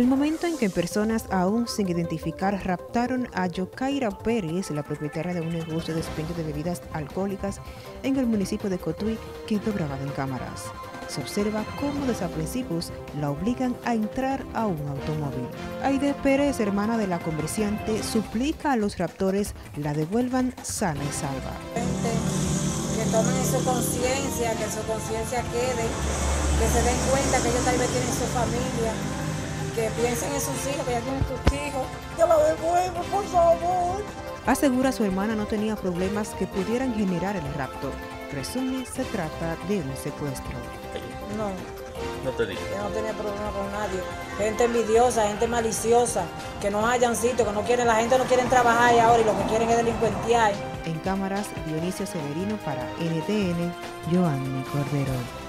El momento en que personas aún sin identificar raptaron a Yokaira Pérez, la propietaria de un negocio de expendio de bebidas alcohólicas en el municipio de Cotuí, quedó grabado en cámaras. Se observa cómo desaprensivos la obligan a entrar a un automóvil. Aide Pérez, hermana de la comerciante, suplica a los raptores la devuelvan sana y salva. Que tomen su conciencia, que su conciencia quede, que se den cuenta que ellos tal vez tienen su familia que piensen en sus hijos, que ya tienen tus hijos, que lo devuelvan, por favor. Asegura su hermana no tenía problemas que pudieran generar el rapto. Presume se trata de un secuestro. No. No tenía. Yo no tenía problema con nadie. Gente envidiosa, gente maliciosa, que no hayan sitio, que no quieren, la gente no quiere trabajar ahora y lo que quieren es delincuentear. En cámaras, Dionisio Severino para NTN, Joanny Cordero.